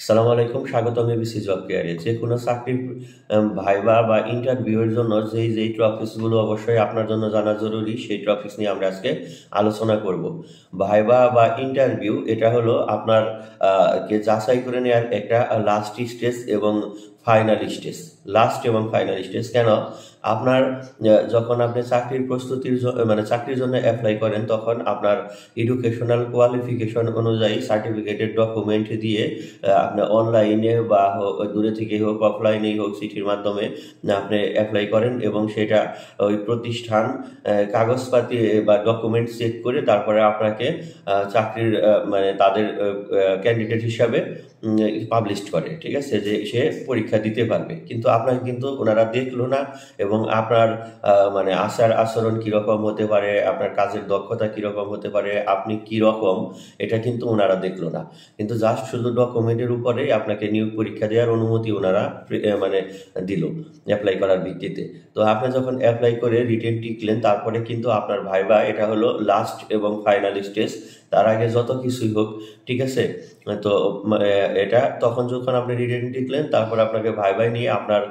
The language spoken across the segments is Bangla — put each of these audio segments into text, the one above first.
সালাম আলাইকুম, স্বাগতম বিসি জব কেয়ারে। যে কোনো চাকরির ভাইবা বা ইন্টারভিউয়ের জন্য যেই যেই টপিকসগুলো অবশ্যই আপনার জন্য জানা জরুরি, সেই টপিকস নিয়ে আমরা আজকে আলোচনা করব। ভাইবা বা ইন্টারভিউ এটা হলো আপনার কে যাচাই করে নেওয়ার একটা লাস্ট স্টেজ এবং ফাইনাল স্টেজ লাস্ট এবং ফাইনাল স্টেজ কেন? আপনার যখন আপনি চাকরির প্রস্তুতির মানে চাকরির জন্য অ্যাপ্লাই করেন, তখন আপনার এডুকেশনাল কোয়ালিফিকেশন অনুযায়ী সার্টিফিকেটের ডকুমেন্ট দিয়ে আপনি অনলাইনে বা দূরে থেকে হোক অফলাইনেই হোক, চিঠির মাধ্যমে আপনি অ্যাপ্লাই করেন এবং সেটা ওই প্রতিষ্ঠান কাগজপাতি বা ডকুমেন্ট চেক করে তারপরে আপনাকে চাকরির মানে তাদের ক্যান্ডিডেট হিসাবে পাবলিশ করে, ঠিক আছে? যে সে পরীক্ষা দিতে পারবে। কিন্তু আপনাকে কিন্তু ওনারা দেখল না এবং আপনার মানে আচার আচরণ কীরকম হতে পারে, আপনার কাজের দক্ষতা কীরকম হতে পারে, আপনি কীরকম, এটা কিন্তু ওনারা দেখল না। কিন্তু জাস্ট শুধু ডকুমেন্টের উপরে আপনাকে নিয়োগ পরীক্ষা দেওয়ার অনুমতি ওনারা মানে দিল অ্যাপ্লাই করার ভিত্তিতে। তো আপনি যখন অ্যাপ্লাই করে রিটেন টিকলেন, তারপরে কিন্তু আপনার ভাইবা, এটা হলো লাস্ট এবং ফাইনাল স্টেজ তার আগে যত কিছুই হোক, ঠিক আছে? তো এটা তখন যখন আপনি রিটেন টিকলেন তারপর আপনাকে ভাই ভাই নিয়ে আপনার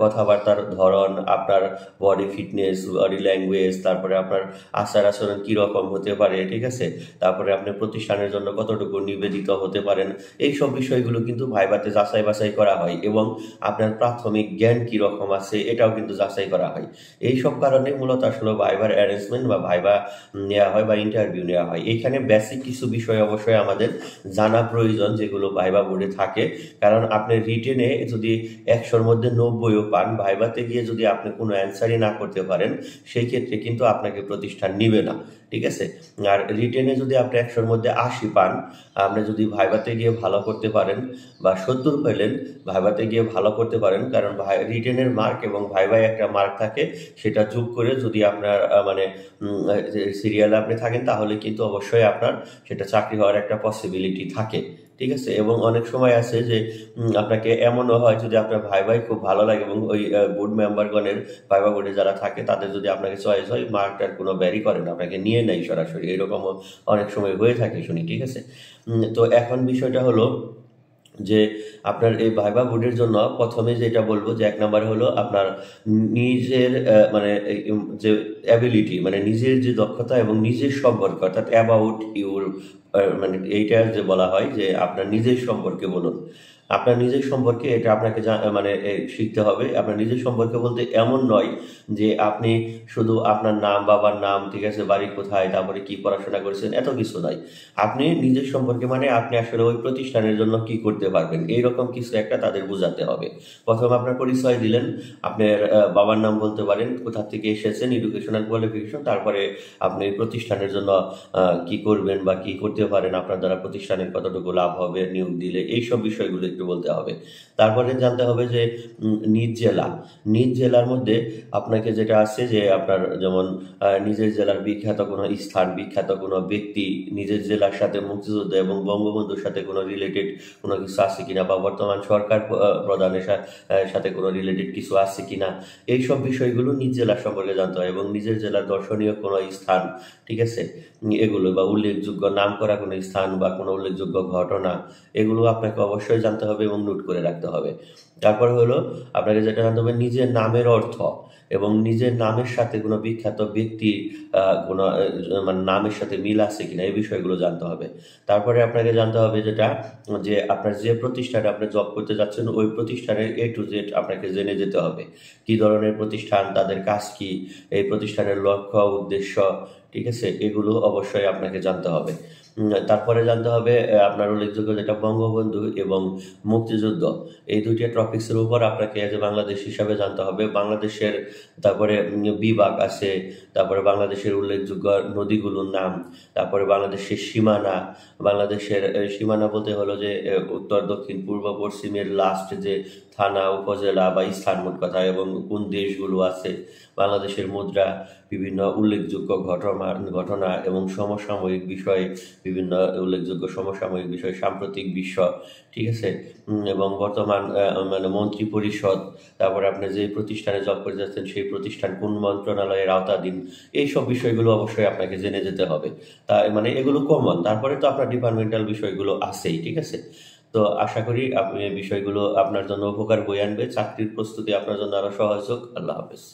কথাবার্তার ধরন, আপনার বডি ফিটনেস বডি ল্যাঙ্গুয়েজ তারপরে আপনার আচার আচরণ কীরকম হতে পারে, ঠিক আছে? তারপরে আপনি প্রতিষ্ঠানের জন্য কতটুকু নিবেদিত হতে পারেন এই সব বিষয়গুলো কিন্তু ভাইবাতে যাচাই বাছাই করা হয় এবং আপনার প্রাথমিক জ্ঞান কীরকম আছে, এটাও কিন্তু যাচাই করা হয়। এই সব কারণে মূলত আসলে ভাইবার অ্যারেঞ্জমেন্ট বা ভাইবা নেওয়া হয় বা ইন্টারভিউ নেওয়া হয়। এখানে বেসিক কিছু বিষয় অবশ্যই আমাদের জানা প্রয়োজন যেগুলো ভাইবা বোর্ডে থাকে। কারণ আপনি রিটেনে যদি একশোর মধ্যে নব্বইও পান, ভাইবাতে গিয়ে যদি আপনি কোনো অ্যান্সারই না করতে পারেন সেই ক্ষেত্রে কিন্তু আপনাকে প্রতিষ্ঠান নিবে না, ঠিক আছে? আর রিটেনে যদি আপনি একশোর মধ্যে আশি পান, আপনি যদি ভাইবাতে গিয়ে ভালো করতে পারেন বা সত্তর পেলেন, ভাইবাতে গিয়ে ভালো করতে পারেন, কারণ রিটেনের মার্ক এবং ভাইভাই একটা মার্ক থাকে, সেটা যোগ করে যদি আপনার মানে সিরিয়ালে আপনি থাকেন, তাহলে কিন্তু অবশ্যই আপনার সেটা চাকরি হওয়ার একটা পসিবিলিটি থাকে, ঠিক আছে? এবং অনেক সময় আছে যে আপনাকে এমনও হয় যদি আপনার ভাই ভাই খুব ভালো লাগে এবং ওই বোর্ড মেম্বারগণের ভাই ভাই বোর্ডে যারা থাকে, তাদের যদি আপনাকে চয়েস হয় মার্কটার কোনো ব্যারি করে না, আপনাকে নিয়ে নেয় সরাসরি। এরকমও অনেক সময় হয়ে থাকে শুনি, ঠিক আছে? তো এখন বিষয়টা হলো যে আপনার এই ভাইবা ভোটের জন্য প্রথমে যেটা বলব যে এক নম্বরে হলো আপনার নিজের মানে যে অ্যাবিলিটি মানে নিজের যে দক্ষতা এবং নিজের সম্পর্ক, অর্থাৎ অ্যাবাউট ইউর মানে এইটা যে বলা হয় যে আপনার নিজের সম্পর্কে বলুন। আপনার নিজের সম্পর্কে এটা আপনাকে মানে শিখতে হবে। আপনার নিজের সম্পর্কে বলতে এমন নয় যে আপনি শুধু আপনার নাম, বাবার নাম, ঠিক আছে, বাড়ি কোথায়, তারপরে কি পড়াশোনা করেছেন, এত কিছু নয়। আপনি নিজের সম্পর্কে মানে আপনি আসলে ওই প্রতিষ্ঠানের জন্য কি করতে পারবেন, এইরকম কিছু একটা তাদের বোঝাতে হবে। প্রথম আপনার পরিচয় দিলেন, আপনার বাবার নাম বলতে পারেন, কোথা থেকে এসেছেন এডুকেশনাল কোয়ালিফিকেশন তারপরে আপনি প্রতিষ্ঠানের জন্য কি করবেন বা কি করতে পারেন, আপনার দ্বারা প্রতিষ্ঠানের কতটুকু লাভ হবে, নিয়োগ দিলে, এইসব বিষয়গুলো একটু বলতে হবে। তারপরে জানতে হবে যে নিজ জেলা। নিজ জেলার মধ্যে আপনাকে যেটা আছে যে, আপনার যেমন নিজের জেলার বিখ্যাত কোনো স্থান, বিখ্যাত কোনো ব্যক্তি, নিজের জেলার সাথে মুক্তিযুদ্ধ এবং বঙ্গবন্ধুর সাথে কোনো রিলেটেড কোনো কিছু আছে কিনা বা বর্তমান সরকার প্রধানের সাথে কোনো রিলেটেড কিছু আছে কিনা, এইসব বিষয়গুলো নিজ জেলার সম্পর্কে জানতে হয় এবং নিজের জেলার দর্শনীয় কোনো স্থান, ঠিক আছে? এগুলো বা উল্লেখযোগ্য নাম করা কোনো স্থান বা কোনো উল্লেখযোগ্য ঘটনা, এগুলো আপনাকে অবশ্যই জানতে হবে এবং নোট করে রাখতে হবে। তারপর হলো, আপনাকে যেটা জানতে হবে, নিজের নামের অর্থ এবং নিজের নামের সাথে কোনো বিখ্যাত ব্যক্তি কোনো মানে নামের সাথে মিল আছে কিনা, এই বিষয়গুলো জানতে হবে। তারপরে আপনাকে জানতে হবে যেটা, যে আপনার যে প্রতিষ্ঠানে আপনি জব করতে যাচ্ছেন, ওই প্রতিষ্ঠানের এ টু জেড আপনাকে জেনে যেতে হবে। কি ধরনের প্রতিষ্ঠান, তাদের কাজ কি, এই প্রতিষ্ঠানের লক্ষ্য, উদ্দেশ্য ঠিক আছে? এগুলো অবশ্যই আপনাকে জানতে হবে। তারপরে জানতে হবে আপনার উল্লেখযোগ্য যেটা বঙ্গবন্ধু এবং মুক্তিযুদ্ধ, এই দুইটা টপিক্সের উপর আপনাকে এ বাংলাদেশ হিসাবে জানতে হবে। বাংলাদেশের তারপরে বিভাগ আছে, তারপরে বাংলাদেশের উল্লেখযোগ্য নদীগুলোর নাম, তারপরে বাংলাদেশের সীমানা বাংলাদেশের সীমানা বলতে হলো যে উত্তর, দক্ষিণ, পূর্ব, পশ্চিমের লাস্ট যে থানা, উপজেলা বা স্থান মোট কথা এবং কোন দেশগুলো আছে, বাংলাদেশের মুদ্রা, বিভিন্ন উল্লেখযোগ্য ঘটনা ঘটনা এবং সমসাময়িক বিষয় বিভিন্ন উল্লেখযোগ্য সমসাময়িক বিষয়, সাম্প্রতিক বিশ্ব ঠিক আছে? এবং বর্তমান মানে মন্ত্রী পরিষদ, তারপরে আপনি যে প্রতিষ্ঠানে জব করে যাচ্ছেন, সেই প্রতিষ্ঠান কোন মন্ত্রণালয়ের আওতাধীন এই সব বিষয়গুলো অবশ্যই আপনাকে জেনে যেতে হবে। তা মানে এগুলো কমন তারপরে তো আপনার ডিপার্টমেন্টাল বিষয়গুলো আছেই, ঠিক আছে? তো আশা করি আপনি বিষয়গুলো আপনার জন্য উপকার বয়ে আনবে, চাকরির প্রস্তুতি আপনার জন্য আরও সহজ হোক। আল্লাহ হাফেজ।